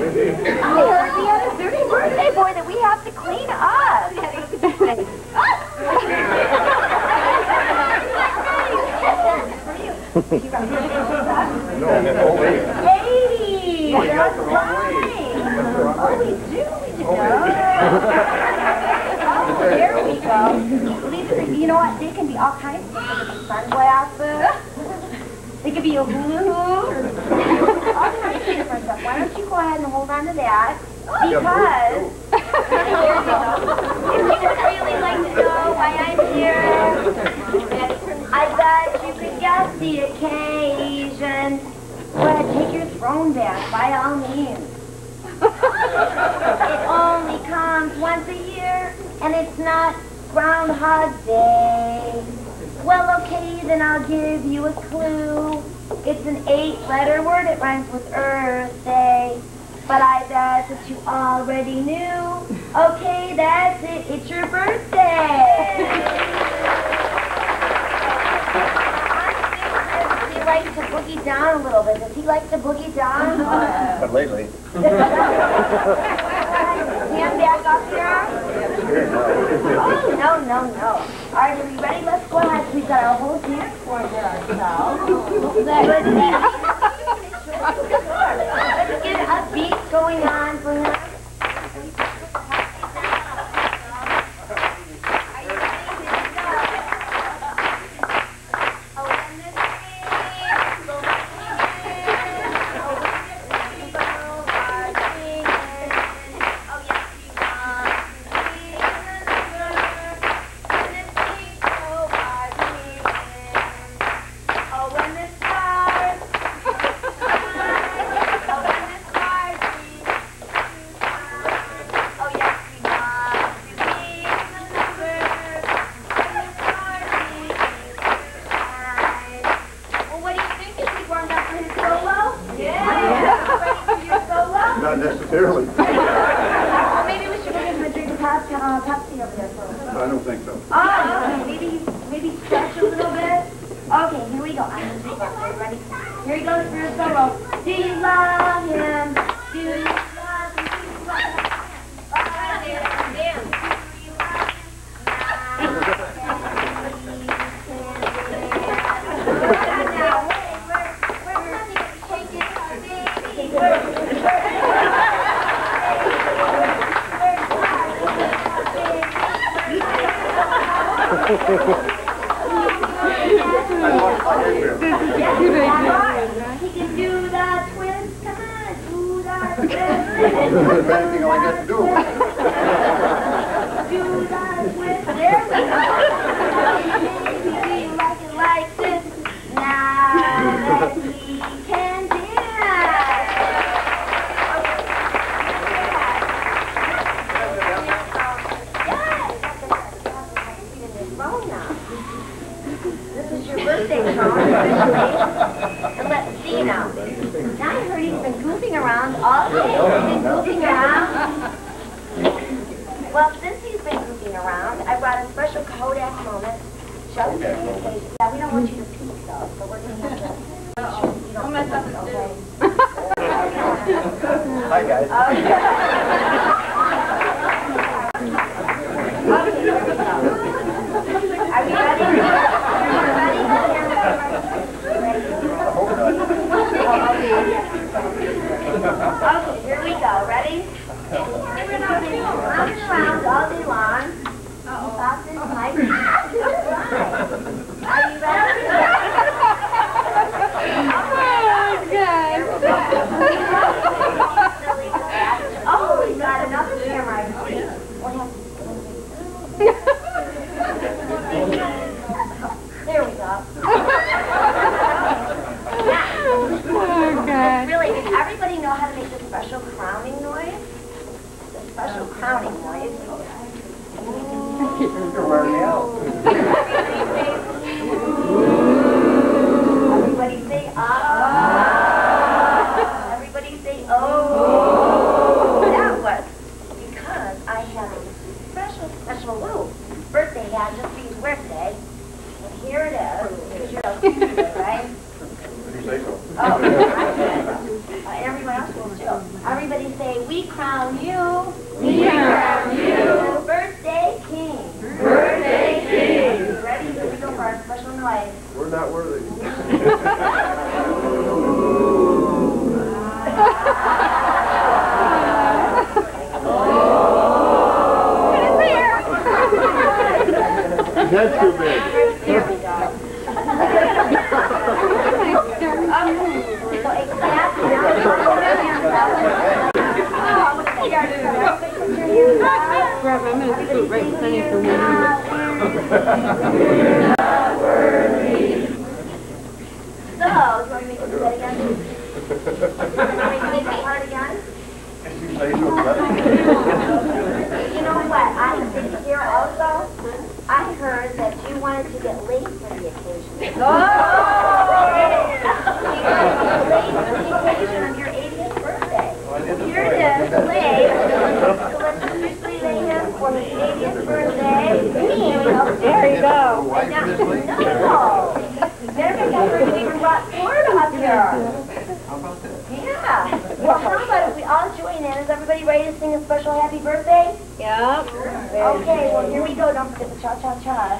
we the other dirty birthday boy that we have to clean up. Oh, you wrong that's wrong Oh, we do, we do. Oh, there we go. You know what, they can be all kinds of things. They can They could be a hula hoop. All kinds of different stuff. Why don't you go ahead and hold on to that? Because if you would really like to know why I'm here, I bet you could guess the occasion. Go ahead, take your throne back, by all means. It only comes once a year, and it's not Groundhog Day. Well, okay, then I'll give you a clue. It's an eight-letter word. It rhymes with Earth Day. But I bet that you already knew. Okay, that's it. It's your birthday. He likes to boogie down a little bit. Does he like to boogie down? But lately. Hand back up here. Oh, no, no, no. All right, are you ready? Let's go ahead. We've got our whole dance here ourselves. Let's get a beat going on for him. A there for. I don't think so. Oh, okay. Maybe, maybe stretch a little bit. Okay, here we go. I'm take off. Ready? Here he goes for your solo. Do you love him? Do you Maybe you like it like this. Now that he can dance. Yes. This is your birthday song. And let's see now. I heard he's been goofing around all day. He's been goofing around. Well, since he's been goofing around, I brought a special Kodak moment just for the. Yeah, we don't want you to peek though, so we're gonna have to. Don't mess up, okay? Hi, guys. Are we ready? Are we ready? Okay, here we go. Ready? We're gonna be running around all day long. Stop this mic. Are you ready? Oh, we got another camera. I see. We'll have There we go. Really, does everybody know how to make the special crowning noise? The special crowning noise. You're wearing me out. Everybody say ah. Everybody say oh. That was because I had a special, special birthday hat just for birthday. And here it is. Because you're a right? What do you say so? Oh, I did. Uh, everyone else will too. Everybody we say, we crown you. We crown you. Birthday king. Birthday king. Ready? Here we go for our special noise. We're not worthy. That's too big. Here we go. So exact Grab a minute right in front of you. So, do you want to make you do that again? You want to make it hard again? You say so, brother. You know what, I think here also, I heard that you wanted to get late for the occasion. Oh! You get late for the occasion of your 80th birthday. Here it is, late. So let's officially lay him for his 80th birthday. Oh, there you go. This late? No. Better make to even brought Florida up here. How about that? Yeah. Well, how about if we all join in? Is everybody ready to sing a special happy birthday? Yep. Okay, well, here we go. Don't forget the cha-cha-cha.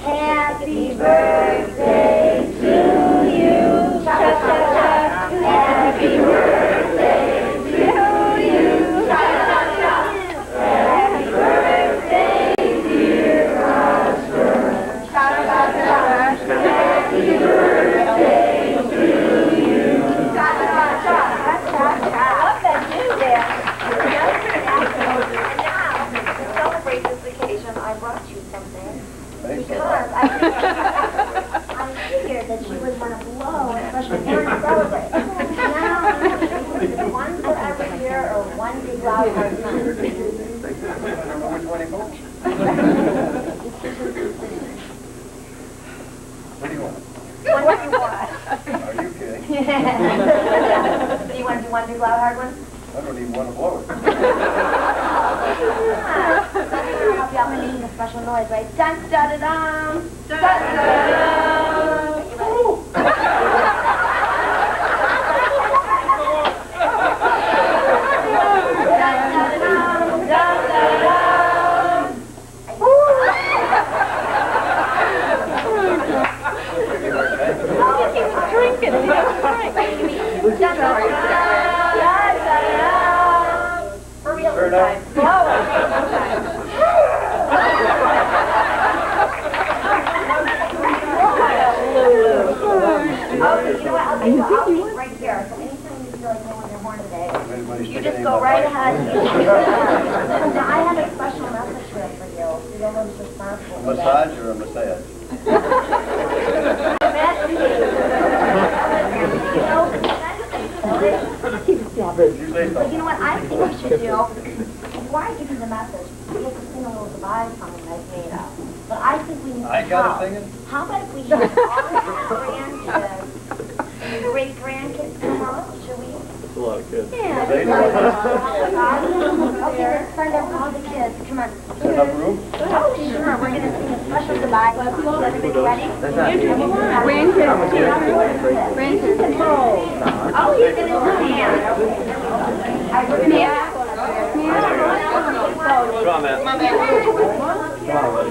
Happy birthday to you. Cha-cha-cha. I brought you something. Thanks. Because I figured, I figured that you would want to blow, especially to celebrate. Now, one for every year or one big loud hard time. Remember which one he goes? What do you want? What do you want? Are you kidding? Do you want to do one big loud hard one? I don't even want to blow it. Yeah. That's gonna help you out by making a special noise, right? Dun da da dum. Dun da da dum. Drinking. He doesn't drink. For real Fair this enough. time. Okay, you know what, I'll tell you what, I'll be right here, so you blowing your horn today, you just go right ahead. Now, I have a special message here for you, you don't know who's responsible for that. Massage or a massage? You But you know what I think we should do? Before I give you the message, we have to sing a little goodbye song that I've made up. But I think we need to I gotta help. sing it? How about if we have all of your grandkids, and great grandkids come up? Should a lot of kids. Yeah. They Okay, let's send up all the kids. Come on. Enough room? Oh, sure. We're gonna sing a special goodbye. Is everybody ready? Grandkids too. Grandkids. Oh, he's gonna stand. We're gonna have. Come on, Matt. How about? You know, put a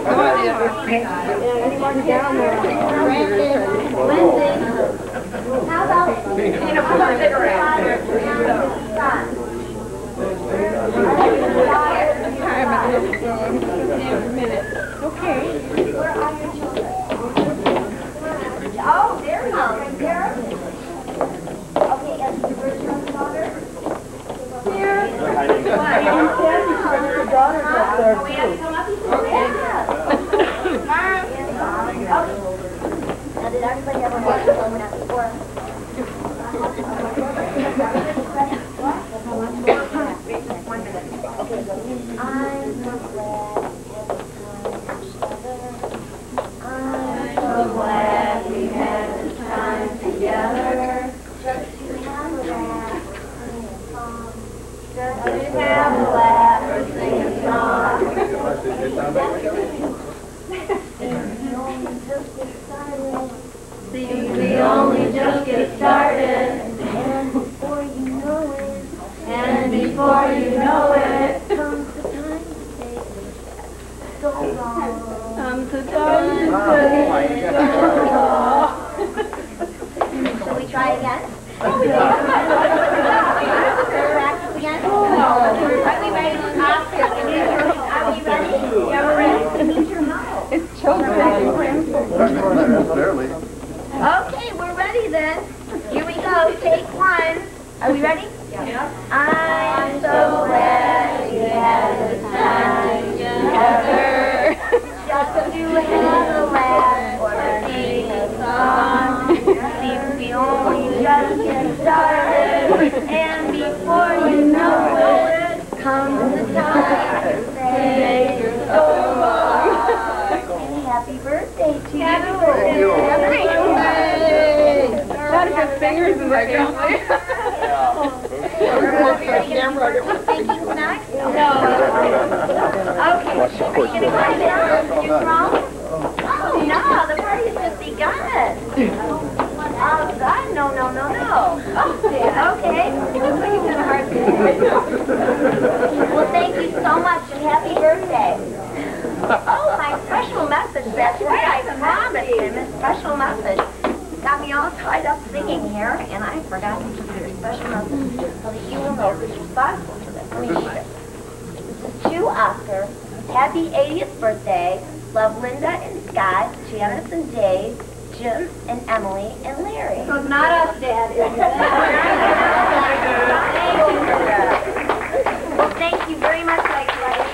cigarette. Okay. Where are your children? Oh, there he is, right there. Okay, and the original daughter? Here. What? The daughter's up there too. We have to come up here? Yeah. Now, did everybody ever watch the one that before? One minute. Okay, so I'm so glad we had this time together. I'm so glad we had this time together. Just to have a laugh, sing a song. Just to have a laugh or sing a song. Things only just get started. Things we only just get started. And before you know it, and before you know it, comes the time to say so long. Um, so darling, Shall we try again? Practice again? Are we ready? Oscar, we need your help. Are we ready? Yeah, we're ready. We need your help. it's children. Barely. Okay, we're ready then. Here we go. Take one. Are we ready? Yeah. I'm so glad we had this time together. Just to have a laugh or sing a song. Seems we only just get started. And before you know it, comes the time to say you're so long. And happy birthday to you. Happy you. Gotta get fingers in the family. Thinking tonight? No. Okay. Can I have you from? Oh, no, the party's just begun. Oh, God, no, no, no, no. Oh, okay. Looks like you've had a hard day. Well, thank you so much and happy birthday. Oh, no. The party has just begun. God. No, no, no, no. Okay. Well, thank you so much and happy birthday. Oh, my special message. That's right, I special message. Got me all tied up singing here, and I forgot to give you a special message so that you will know who's responsible for this. Let me read it. This is to Oscar. Happy 80th birthday. Love Linda and Scott, Janice and Dave, Jim and Emily and Larry. So it's not us, Dad, is it? Well, thank you very much, like, ladies.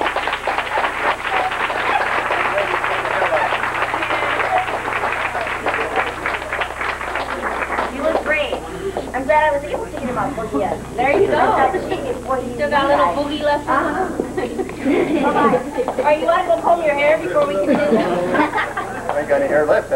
You look great. I'm glad I was able to get him up for you. There you go. Still got a little boogie left. Bye-bye.